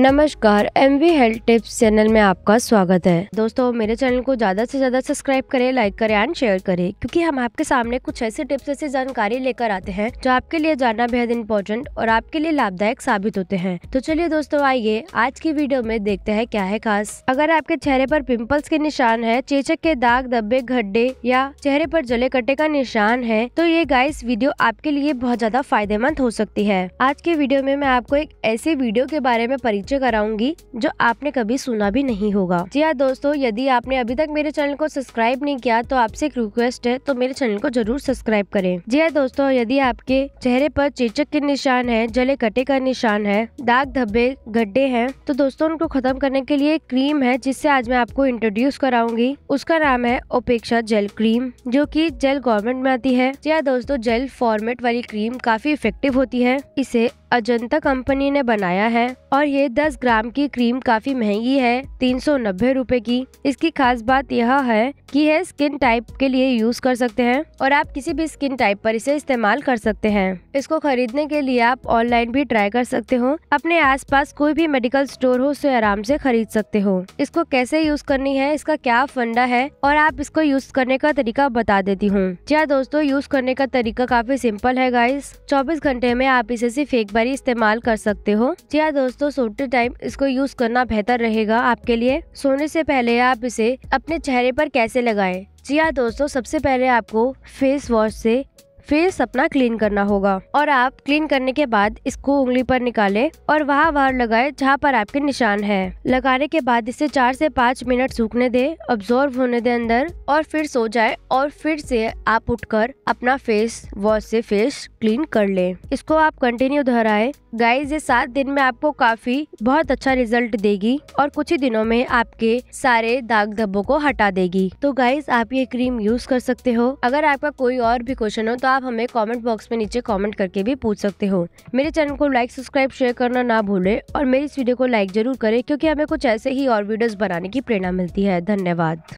नमस्कार M V health tips channel में आपका स्वागत है। दोस्तों, मेरे चैनल को ज़्यादा से ज़्यादा सब्सक्राइब करें लाइक करें एंड शेयर करें, क्योंकि हम आपके सामने कुछ ऐसे टिप्स ऐसी जानकारी लेकर आते हैं, जो आपके लिए जानना बेहद इम्पोर्टेंट और आपके लिए लाभदायक साबित होते हैं। तो चलिए दोस्तों, आइए आज की वीडियो में देखते हैं क्या है खास। अगर आपके चेहरे पर पिम्पल्स के निशान है, चेचक के दाग, धब्बे गड्ढे या चेहरे पर जले कटे का निशान है तो ये गाइस वीडियो आपके लिए बहुत ज़्यादा फ़ायदेमंद हो सकती है। आज के वीडियो में मैं आपको एक ऐसी वीडियो के बारे में परिचय परिचय कराऊँगी, जो आपने कभी सुना भी नहीं होगा। जी हाँ दोस्तों, यदि आपने अभी तक मेरे चैनल को सब्सक्राइब नहीं किया तो आपसे एक रिक्वेस्ट है तो मेरे चैनल को ज़रूर सब्सक्राइब करें। जी हाँ दोस्तों, यदि आपके चेहरे पर चेचक के निशान है, जले कटे का निशान है, दाग धब्बे गड्ढे हैं तो दोस्तों उनको खत्म करने के लिए क्रीम है, जिससे आज मैं आपको इंट्रोड्यूस कराऊँगी। उसका नाम है ओपेक्षा जेल क्रीम जो की जेल गवर्नमेंट में आती है। जी हाँ दोस्तों जेल फॉर्मेट वाली क्रीम काफ़ी इफ़ेक्टिव होती है। इसे अजंता कंपनी ने बनाया है और ये 10 ग्राम की क्रीम काफ़ी महँगी है, तीन सौ की। इसकी खास बात यह है कि है स्किन टाइप के लिए यूज़ कर सकते हैं और आप किसी भी स्किन टाइप पर इसे इस्तेमाल कर सकते हैं। इसको खरीदने के लिए आप ऑनलाइन भी ट्राई कर सकते हो। अपने आसपास कोई भी मेडिकल स्टोर हो, उसे आराम से खरीद सकते हो। इसको कैसे यूज़ करनी है, इसका क्या फंडा है और आप इसको यूज़ करने का तरीका बता देती हूँ। क्या दोस्तों यूज़ करने का तरीका काफ़ी सिंपल है गाइस चौबीस घंटे में आप इसे सिर्फ़ एक बार इस्तेमाल कर सकते हो। जी हाँ दोस्तों, सोते टाइम इसको यूज़ करना बेहतर रहेगा आपके लिए। सोने से पहले आप इसे अपने चेहरे पर कैसे लगाएँ। जी हाँ दोस्तों सबसे पहले आपको फेस वॉश से फेस अपना क्लीन करना होगा। और आप क्लीन करने के बाद इसको उंगली पर निकाले और वहाँ वहाँ लगाए जहाँ पर आपके निशान है। लगाने के बाद इसे चार से पाँच मिनट सूखने दे ऑब्जॉर्व होने दे अंदर और फिर सो जाए और फिर से आप उठकर अपना फेस वॉश से फेस क्लीन कर ले। इसको आप कंटिन्यू दोहराए। गाइस ये सात दिन में आपको काफ़ी बहुत अच्छा रिज़ल्ट देगी और कुछ ही दिनों में आपके सारे दाग धब्बों को हटा देगी। तो गाइस आप ये क्रीम यूज़ कर सकते हो। अगर आपका कोई और भी क्वेश्चन हो तो आप हमें कमेंट बॉक्स में नीचे कमेंट करके भी पूछ सकते हो। मेरे चैनल को लाइक सब्सक्राइब शेयर करना ना भूलें और मेरी इस वीडियो को लाइक ज़रूर करें क्योंकि हमें कुछ ऐसे ही और वीडियोस बनाने की प्रेरणा मिलती है। धन्यवाद।